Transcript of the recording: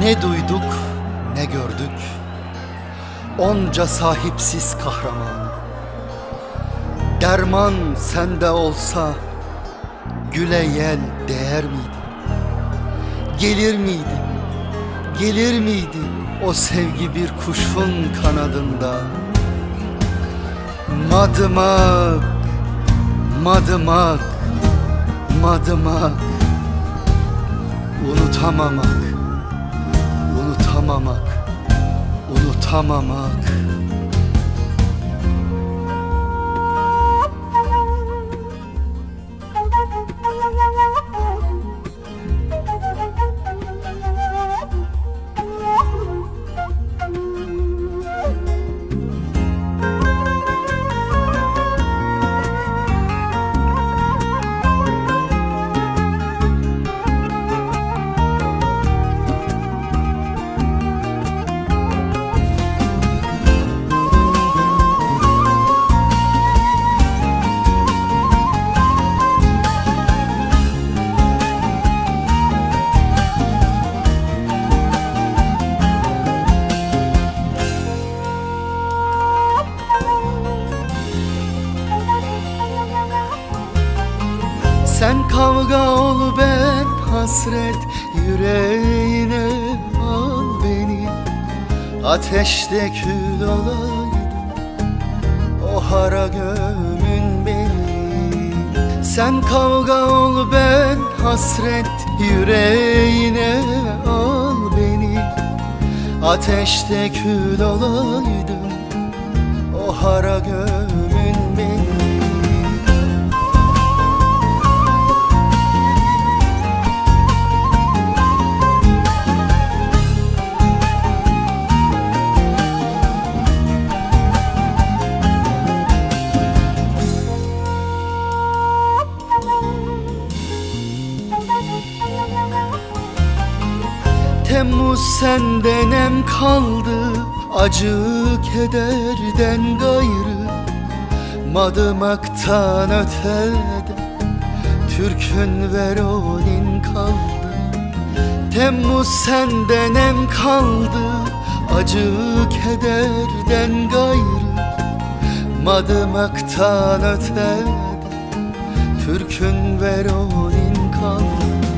Ne duyduk ne gördük Onca sahipsiz kahraman Derman sende olsa Güle yel değer miydi? Gelir miydi? Gelir miydi o sevgi bir kuşun kanadında? Madımak, madımak, madımak Unutamamak, unutamamak, unutamamak Sen kavga ol ben hasret yüreğine al beni. Ateşte kül olaydı o hara gömün beni. Sen kavga ol ben hasret yüreğine al beni. Ateşte kül olaydım o hara gömün Temmuz senden em kaldı. Acı kederden gayrı. Madımaktan ötede Türkün veronin kaldı. Temmuz senden em kaldı. Acı kederden gayrı. Madımaktan ötede Türkün veronin kaldı